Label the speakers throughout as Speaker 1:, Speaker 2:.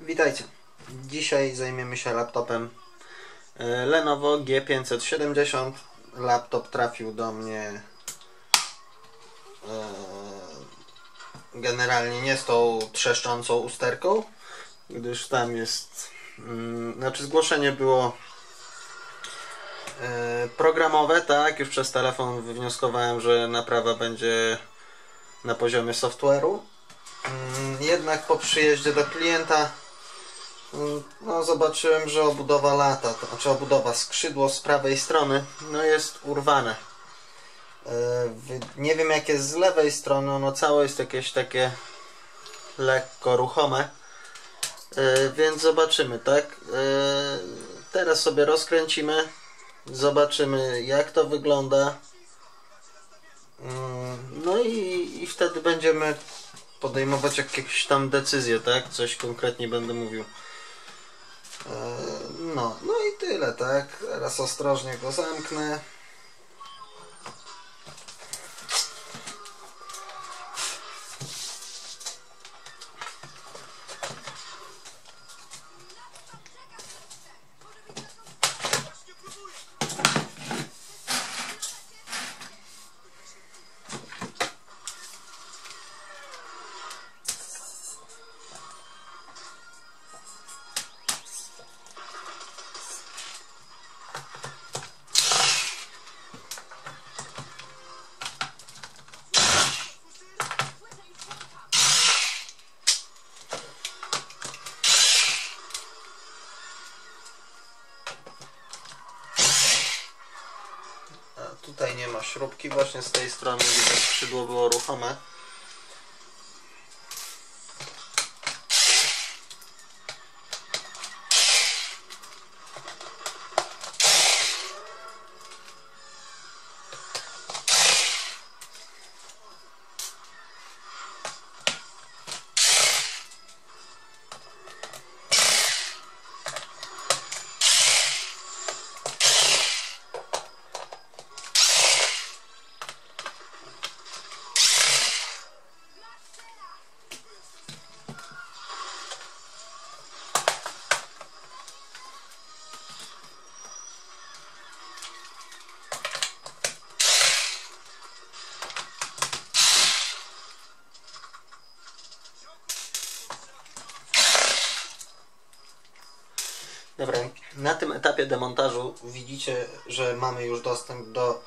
Speaker 1: Witajcie. Dzisiaj zajmiemy się laptopem e, Lenovo G570. Laptop trafił do mnie e, generalnie nie z tą trzeszczącą usterką, gdyż tam jest, mm, znaczy zgłoszenie było e, programowe, tak, już przez telefon wywnioskowałem, że naprawa będzie na poziomie software'u. Mm, Jednak po przyjeździe do klienta no, zobaczyłem, że obudowa lata, to znaczy obudowa skrzydło z prawej strony no jest urwane. E, Nie wiem jak jest z lewej strony, ono całe jest jakieś takie lekko ruchome. E, Więc zobaczymy, tak? E, Teraz sobie rozkręcimy. Zobaczymy jak to wygląda. Mm, No i, i wtedy będziemy podejmować jakieś tam decyzje, tak? Coś konkretnie będę mówił. No, no i tyle, tak? Teraz ostrożnie go zamknę. Tutaj nie ma śrubki, właśnie z tej strony widać skrzydło było ruchome. Dobra, na tym etapie demontażu widzicie, że mamy już dostęp do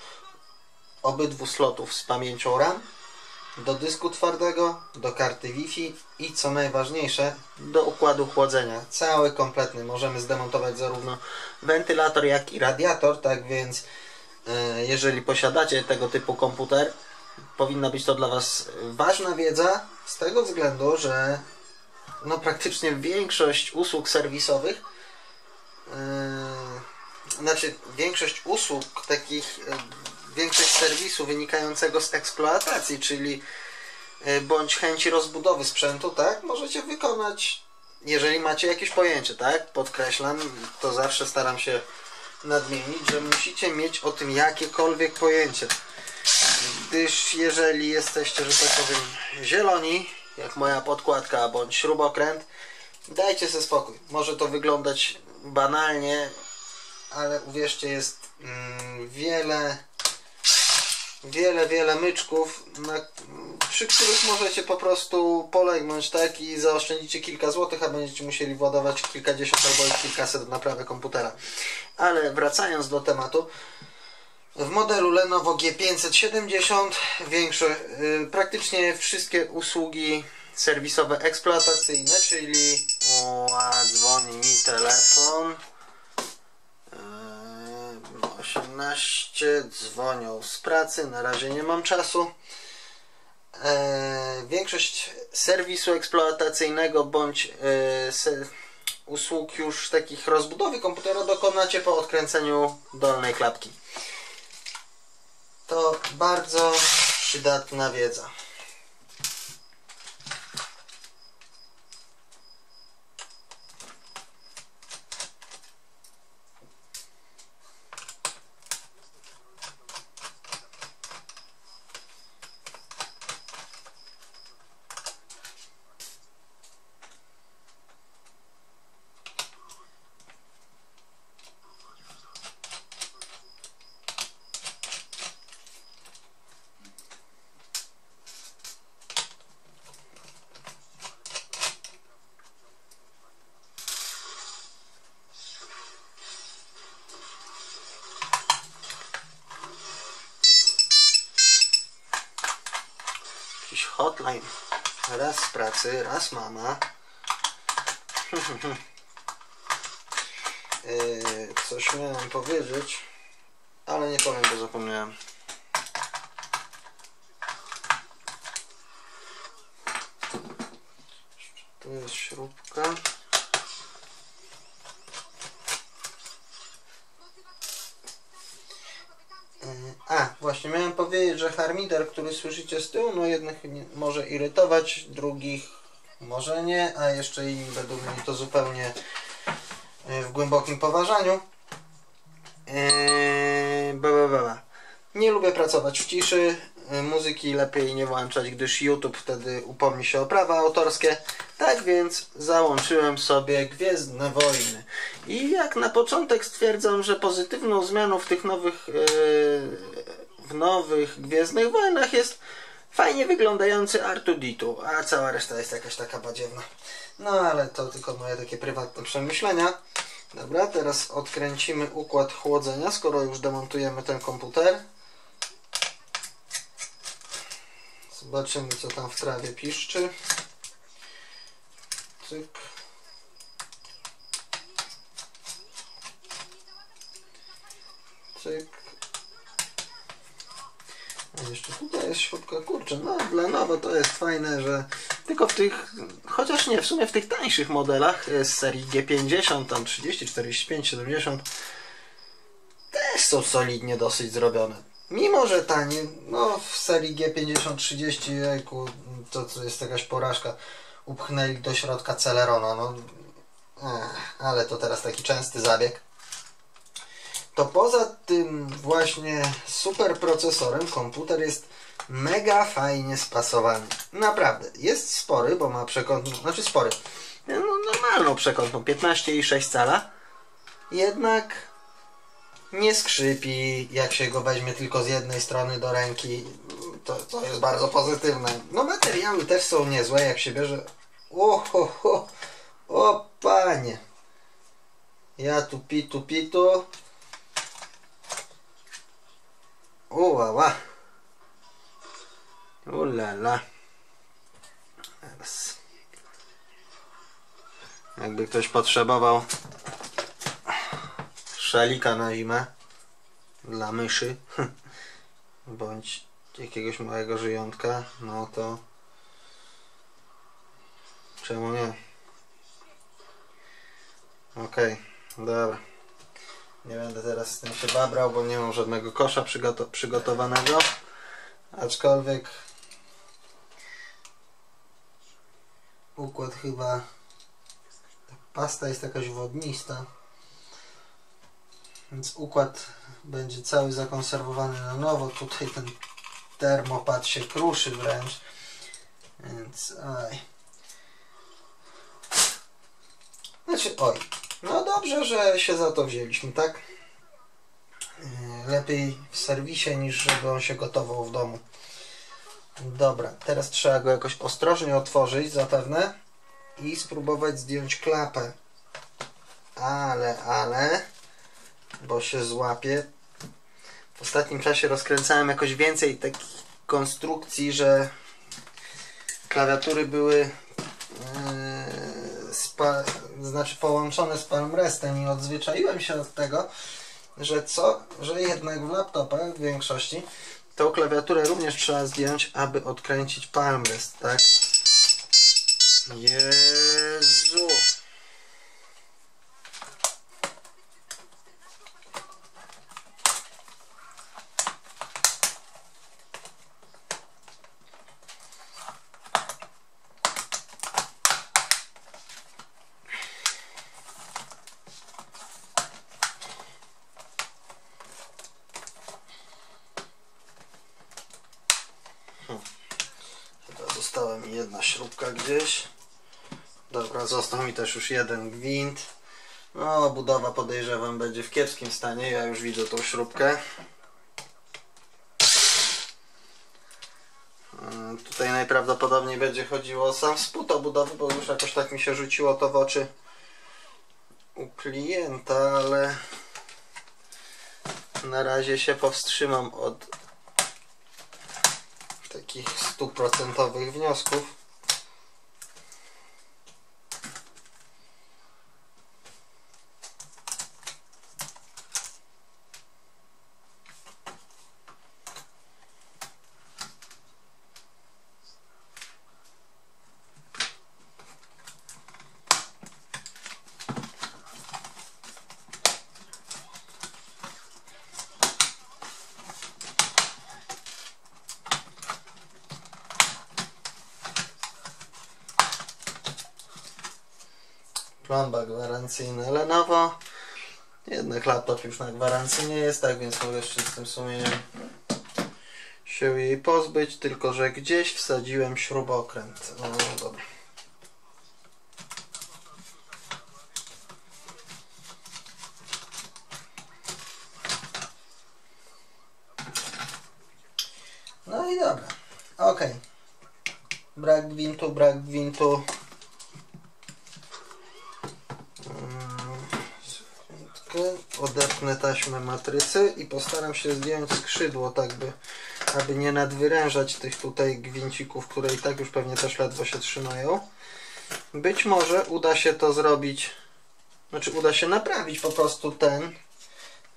Speaker 1: obydwu slotów z pamięcią RAM, do dysku twardego, do karty Wi-Fi i co najważniejsze, do układu chłodzenia. Cały kompletny. Możemy zdemontować zarówno wentylator, jak i radiator, tak więc e, jeżeli posiadacie tego typu komputer, powinna być to dla Was ważna wiedza z tego względu, że no praktycznie większość usług serwisowych znaczy większość usług takich, yy, większość serwisu wynikającego z eksploatacji, czyli yy, bądź chęci rozbudowy sprzętu, tak, możecie wykonać, jeżeli macie jakieś pojęcie, tak, podkreślam, to zawsze staram się nadmienić, że musicie mieć o tym jakiekolwiek pojęcie, gdyż jeżeli jesteście, że tak powiem, zieloni, jak moja podkładka bądź śrubokręt, dajcie sobie spokój. Może to wyglądać banalnie, ale uwierzcie, jest mm, wiele, wiele, wiele myczków, na, przy których możecie po prostu polegnąć, tak? I zaoszczędzicie kilka złotych, a będziecie musieli władować kilkadziesiąt albo kilkaset w naprawę komputera. Ale wracając do tematu, w modelu Lenovo G570 większo, y, praktycznie wszystkie usługi serwisowe eksploatacyjne, czyli a, dzwoni mi telefon. Yy, 18 dzwonią z pracy, na razie nie mam czasu. E, większość serwisu eksploatacyjnego bądź e, se, usług już takich rozbudowy komputera dokonacie po odkręceniu dolnej klapki. To bardzo przydatna wiedza. Hotline. Raz z pracy, raz mama. Yy, coś miałem powiedzieć, ale nie powiem, bo zapomniałem. Tu jest śrubka. Yy, A, właśnie miałem powiedzieć, że harmider, który słyszycie z tyłu, no jednych może irytować, drugich może nie, a jeszcze inni będą mieli to zupełnie yy, w głębokim poważaniu. Yy, ba, ba, ba. Nie lubię pracować w ciszy, yy, muzyki lepiej nie włączać, gdyż YouTube wtedy upomni się o prawa autorskie. Tak więc załączyłem sobie Gwiezdne Wojny. I jak na początek stwierdzam, że pozytywną zmianą w tych nowych, yy, w nowych Gwiezdnych Wojnach jest fajnie wyglądający R2D2, a cała reszta jest jakaś taka badziewna. No ale to tylko moje takie prywatne przemyślenia. Dobra, teraz odkręcimy układ chłodzenia, skoro już demontujemy ten komputer. Zobaczymy co tam w trawie piszczy. Cyk. Cyk. Jeszcze tutaj jest śrubka, kurczę, no dla nowo to jest fajne, że tylko w tych, chociaż nie, w sumie w tych tańszych modelach z serii G50, tam 30, 45, 70 też są solidnie dosyć zrobione. Mimo, że tanie, no w serii G50, 30, jejku, to, to jest jakaś porażka. Upchnęli do środka Celerona, no ech, ale to teraz taki częsty zabieg to poza tym właśnie super procesorem komputer jest mega fajnie spasowany. Naprawdę. Jest spory, bo ma przekątną, znaczy spory, no, normalną przekątną, 15,6 cala. Jednak nie skrzypi, jak się go weźmie tylko z jednej strony do ręki. To, to jest bardzo pozytywne. No materiały też są niezłe, jak się bierze... Ho, o panie. Ja tu pitu pitu. Uła, Ulala. Teraz. Jakby ktoś potrzebował szalika na zimę dla myszy bądź jakiegoś małego żyjątka, no to czemu nie? Okej, okay, dobra. Nie będę teraz z tym się babrał, bo nie mam żadnego kosza przygoto przygotowanego. Aczkolwiek układ chyba ta pasta jest jakaś wodnista. Więc układ będzie cały zakonserwowany na nowo. Tutaj ten termopad się kruszy wręcz. Więc aj. Znaczy, oj, no dobrze, że się za to wzięliśmy, tak? E, lepiej w serwisie niż żeby on się gotował w domu. Dobra, teraz trzeba go jakoś ostrożnie otworzyć zapewne i spróbować zdjąć klapę. Ale, ale, bo się złapie. W ostatnim czasie rozkręcałem jakoś więcej takich konstrukcji, że klawiatury były znaczy połączone z Palmrestem i odzwyczaiłem się od tego, że co, że jednak w laptopach w większości tą klawiaturę również trzeba zdjąć, aby odkręcić Palmrest, tak? Jezu! Śrubka gdzieś. Dobra, został mi też już jeden gwint. No, budowa podejrzewam będzie w kiepskim stanie. Ja już widzę tą śrubkę. E, tutaj najprawdopodobniej będzie chodziło o sam spód obudowy, bo już jakoś tak mi się rzuciło to w oczy u klienta, ale na razie się powstrzymam od takich stuprocentowych wniosków. Plomba gwarancyjna Lenovo. Jednak laptop już na gwarancji nie jest, tak więc mogę z czystym sumieniem się jej pozbyć, tylko że gdzieś wsadziłem śrubokręt. No dobra. No i dobra. Ok. Brak gwintu, brak gwintu. Odepnę taśmę matrycy i postaram się zdjąć skrzydło, tak by, aby nie nadwyrężać tych tutaj gwincików, które i tak już pewnie też ledwo się trzymają. Być może uda się to zrobić, znaczy uda się naprawić po prostu ten,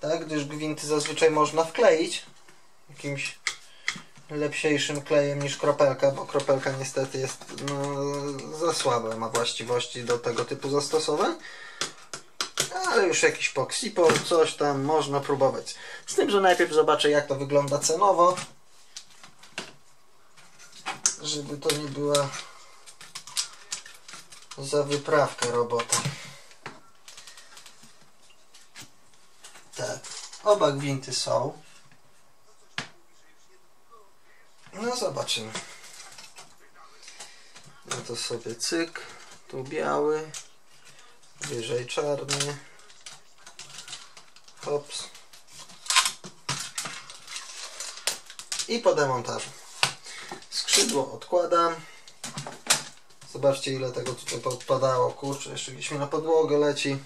Speaker 1: tak, gdyż gwinty zazwyczaj można wkleić jakimś lepsiejszym klejem niż kropelka, bo kropelka niestety jest no, za słabe, ma właściwości do tego typu zastosowań ale już jakiś poksipor, coś tam można próbować. Z tym, że najpierw zobaczę jak to wygląda cenowo, żeby to nie była za wyprawkę robota. Tak, oba gwinty są. No zobaczymy. No to sobie cyk, tu biały, wyżej czarny. Hops. I po demontażu. Skrzydło odkładam. Zobaczcie ile tego tutaj podpadało. Kurczę, jeszcze gdzieś mi na podłogę leci.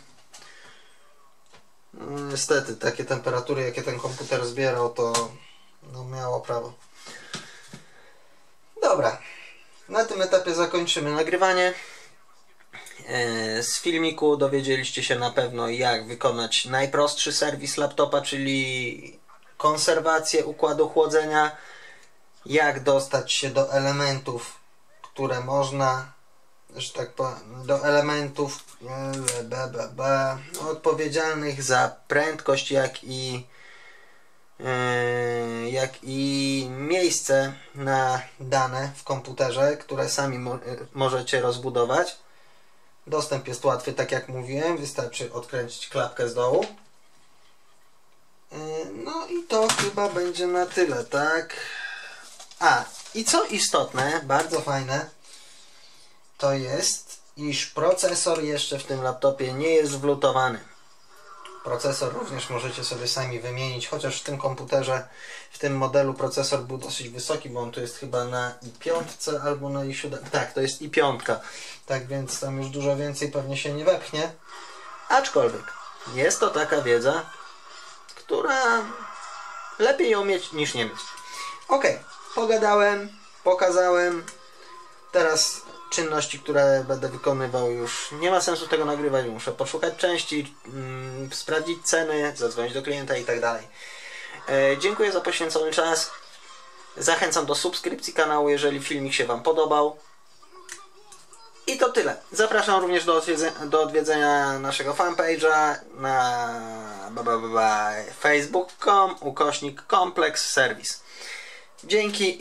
Speaker 1: No, niestety, takie temperatury jakie ten komputer zbierał to no, miało prawo. Dobra. Na tym etapie zakończymy nagrywanie. E, z filmiku dowiedzieliście się na pewno, jak wykonać najprostszy serwis laptopa, czyli konserwację układu chłodzenia, jak dostać się do elementów, które można, że tak powiem, do elementów e, odpowiedzialnych za prędkość, jak i e, jak i miejsce na dane w komputerze, które sami mo możecie rozbudować. Dostęp jest łatwy, tak jak mówiłem. Wystarczy odkręcić klapkę z dołu. Yy, no i to chyba będzie na tyle, tak? A, i co istotne, bardzo fajne, to jest, iż procesor jeszcze w tym laptopie nie jest wlutowany. Procesor również możecie sobie sami wymienić, chociaż w tym komputerze, w tym modelu procesor był dosyć wysoki, bo on tu jest chyba na i5 albo na i7. Tak, to jest i5. Tak więc tam już dużo więcej pewnie się nie wepchnie. Aczkolwiek jest to taka wiedza, która lepiej ją mieć niż nie mieć. Ok, pogadałem, pokazałem. Teraz czynności, które będę wykonywał już nie ma sensu tego nagrywać, muszę poszukać części, mm, sprawdzić ceny, zadzwonić do klienta i tak dalej. E, dziękuję za poświęcony czas. Zachęcam do subskrypcji kanału, jeżeli filmik się Wam podobał. I to tyle. Zapraszam również do, do odwiedzenia naszego fanpage'a na facebook.com ukośnik kompleks serwis. Dzięki